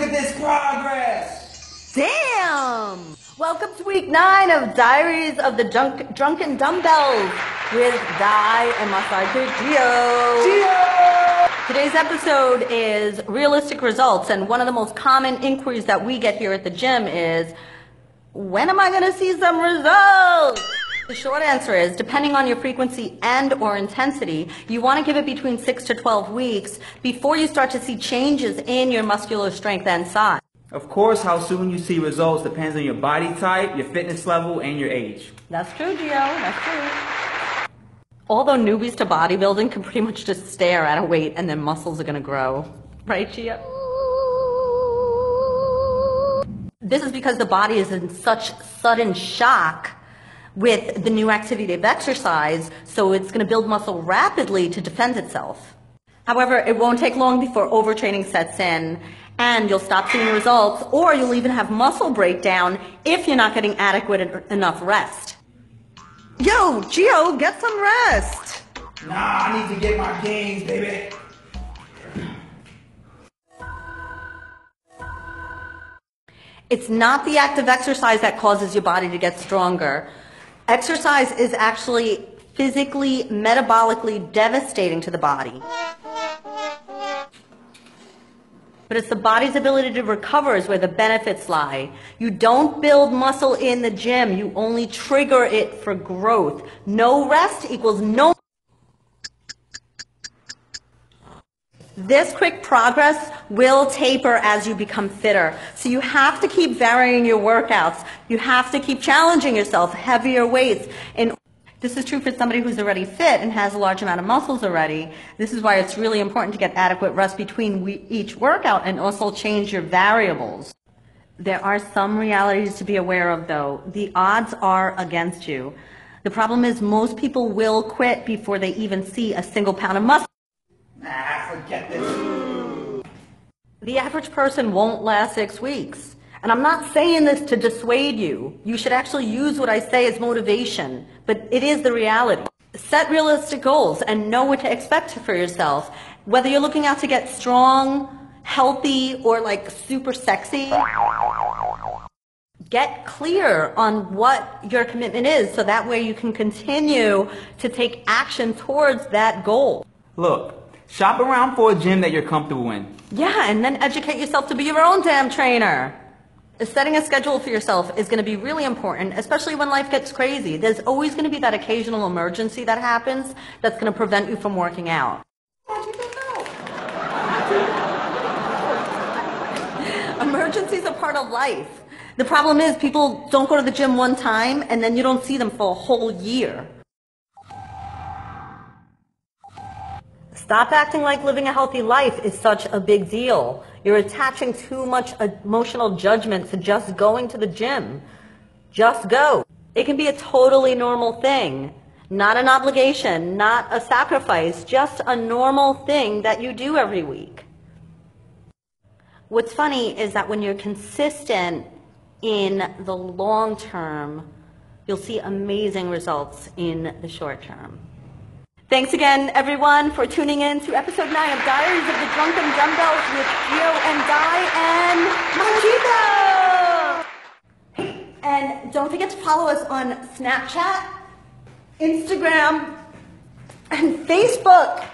this progress. Damn! Welcome to week nine of Diaries of the Drunk, Drunken Dumbbells with Dy and my sidekick Gio. Gio! Today's episode is realistic results, and one of the most common inquiries that we get here at the gym is, when am I going to see some results? The short answer is, depending on your frequency and or intensity, you want to give it between 6 to 12 weeks before you start to see changes in your muscular strength and size. Of course, how soon you see results depends on your body type, your fitness level, and your age. That's true, Gio. That's true. Although newbies to bodybuilding can pretty much just stare at a weight and their muscles are going to grow. Right, Gio? This is because the body is in such sudden shock with the new activity of exercise, so it's going to build muscle rapidly to defend itself. However, it won't take long before overtraining sets in, and you'll stop seeing results, or you'll even have muscle breakdown if you're not getting adequate enough rest. Yo, Gio, get some rest. Nah, I need to get my gains, baby. It's not the act of exercise that causes your body to get stronger. Exercise is actually physically, metabolically devastating to the body. But it's the body's ability to recover is where the benefits lie. You don't build muscle in the gym, you only trigger it for growth. No rest equals no. This quick progress will taper as you become fitter. So you have to keep varying your workouts. You have to keep challenging yourself, heavier weights. And this is true for somebody who's already fit and has a large amount of muscles already. This is why it's really important to get adequate rest between each workout and also change your variables. There are some realities to be aware of though. The odds are against you. The problem is most people will quit before they even see a single pound of muscle. Forget this. The average person won't last six weeks. And I'm not saying this to dissuade you. You should actually use what I say as motivation, but it is the reality. Set realistic goals and know what to expect for yourself. Whether you're looking out to get strong, healthy, or like super sexy, get clear on what your commitment is so that way you can continue to take action towards that goal. Look, Shop around for a gym that you're comfortable in. Yeah, and then educate yourself to be your own damn trainer. Setting a schedule for yourself is going to be really important, especially when life gets crazy. There's always going to be that occasional emergency that happens that's going to prevent you from working out. Emergencies are part of life. The problem is people don't go to the gym one time and then you don't see them for a whole year. Stop acting like living a healthy life is such a big deal. You're attaching too much emotional judgment to just going to the gym. Just go. It can be a totally normal thing. Not an obligation, not a sacrifice, just a normal thing that you do every week. What's funny is that when you're consistent in the long term, you'll see amazing results in the short term. Thanks again, everyone, for tuning in to episode 9 of Diaries of the Drunken Dumbbells with Gio and Dy and Machito! And don't forget to follow us on Snapchat, Instagram, and Facebook.